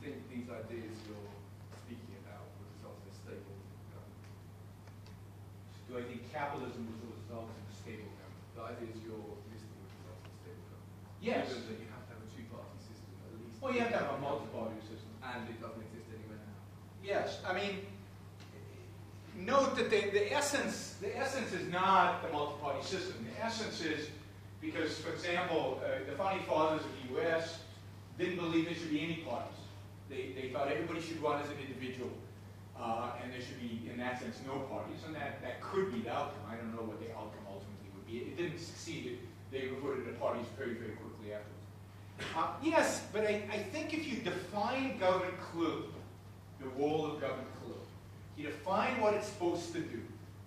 think these ideas you're speaking about were the result of a stable government? Do I think capitalism was the result of a stable government? The ideas you're listing were the result of a stable government? Yes. Given that you have to have a two-party system at least. Well, you have to have a multi-party system. And it doesn't exist anywhere now. Yes. I mean, note that the, the essence the essence is not the multi-party system. The essence is because, for example, uh, the founding fathers of the U.S. didn't believe there should be any parties. They, they thought everybody should run as an individual, uh, and there should be, in that sense, no parties, and that, that could be the outcome. I don't know what the outcome ultimately would be. It, didn't succeed. It, they reverted to parties very, very quickly afterwards. Uh, yes, but I, I think if you define government clearly, the role of government clearly, you define what it's supposed to do,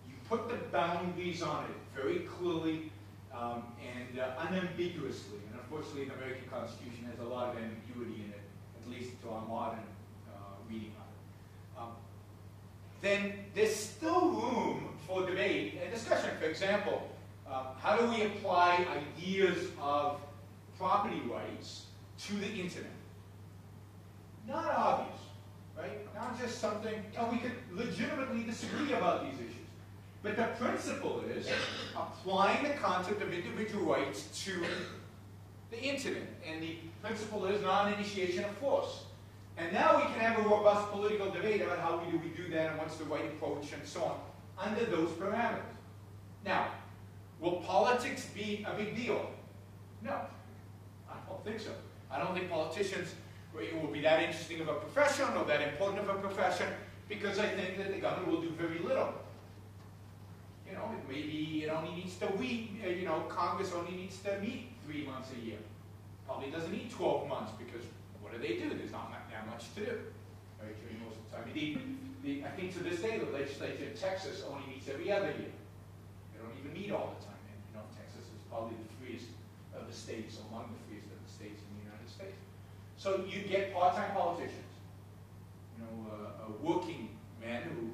you put the boundaries on it very clearly um, and uh, unambiguously, and unfortunately the American Constitution has a lot of ambiguity in it, at least to our uh, um, then there's still room for debate and discussion. For example, uh, how do we apply ideas of property rights to the internet? Not obvious, right? Not just something, oh, we could legitimately disagree about these issues. But the principle is applying the concept of individual rights to the internet. And the principle is non-initiation of force. And now we can have a robust political debate about how do we do that and what's the right approach and so on, under those parameters. Now, will politics be a big deal? No, I don't think so. I don't think politicians will be that interesting of a profession or that important of a profession because I think that the government will do very little. You know, maybe it only needs to meet, uh, you know, Congress only needs to meet three months a year. Probably doesn't need 12 months because what do they do? There's not that much to do right, during most of the time. The, the, I think to this day, the legislature in Texas only meets every other year. They don't even meet all the time. And, you know, Texas is probably the freest of the states, among the freest of the states in the United States. So you get part-time politicians, you know, uh, working men who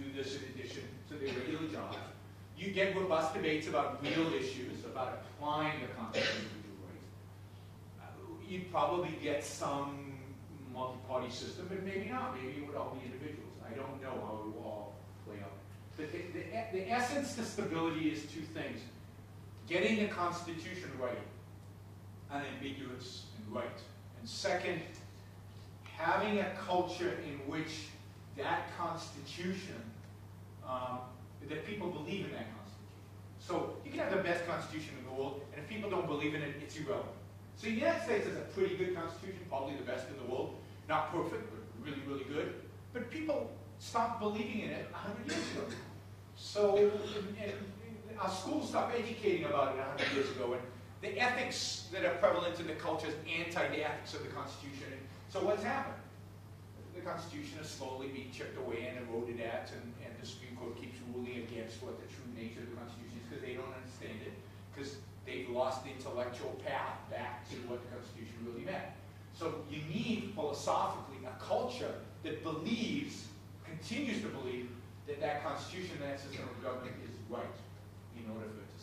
do this in addition to their regular jobs. You get robust debates about real issues, about applying the of individual rights. Uh, you'd probably get some multi-party system, but maybe not. Maybe it would all be individuals. I don't know how it will all play out. But the, the, the essence to stability is two things. Getting the Constitution right, unambiguous and right. And second, having a culture in which that Constitution um, that people believe in that Constitution. So you can have the best Constitution in the world, and if people don't believe in it, it's irrelevant. So the United States has a pretty good Constitution, probably the best in the world. Not perfect, but really, really good. But people stopped believing in it 100 years ago. So and, and our schools stopped educating about it 100 years ago, and the ethics that are prevalent in the culture is anti the ethics of the Constitution. And so what's happened? The Constitution is slowly being chipped away and eroded at, and, and the Supreme Court keeps ruling against what the true nature of the Constitution is because they don't understand it, because they've lost the intellectual path back to what the Constitution really meant. So you need, philosophically, a culture that believes, continues to believe, that that Constitution, that system of government is right in order for